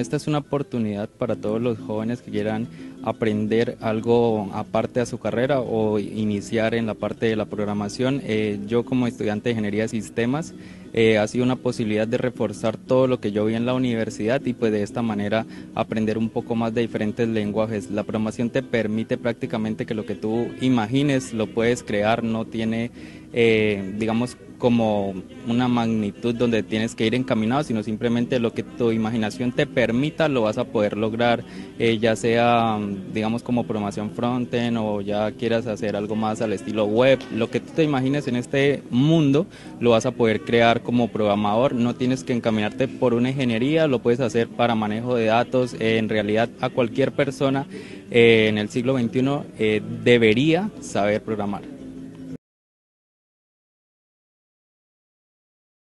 Esta es una oportunidad para todos los jóvenes que quieran aprender algo aparte de su carrera o iniciar en la parte de la programación. Eh, yo como estudiante de Ingeniería de Sistemas eh, ha sido una posibilidad de reforzar todo lo que yo vi en la universidad y pues de esta manera aprender un poco más de diferentes lenguajes. La programación te permite prácticamente que lo que tú imagines lo puedes crear, no tiene eh, digamos como una magnitud donde tienes que ir encaminado, sino simplemente lo que tu imaginación te permita lo vas a poder lograr, eh, ya sea, digamos, como programación frontend o ya quieras hacer algo más al estilo web, lo que tú te imagines en este mundo lo vas a poder crear como programador, no tienes que encaminarte por una ingeniería, lo puedes hacer para manejo de datos, eh, en realidad a cualquier persona eh, en el siglo XXI debería saber programar.